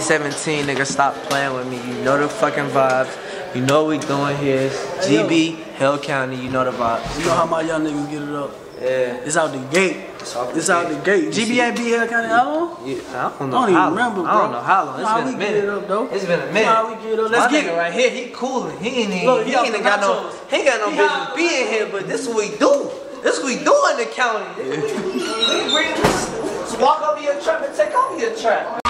stop playing with me. You know the fucking vibes. You know what we doing here. GB, Hale County, you know the vibes. You know how my young niggas get it up. Yeah. It's out the gate. the It's out the gate. GBA be here kind of how long? Yeah, I don't know I don't even how remember, I don't know how long. It's Nah, been we a get it up, though. It's been a minute. Nah, we get it up. Let's My get nigga it. right here, he coolin'. He ain't even, Look, he he ain't got no, he ain't got no He business being here, but this what we do. This what we do in the county. We, we bring walk over your trap and take over your trap.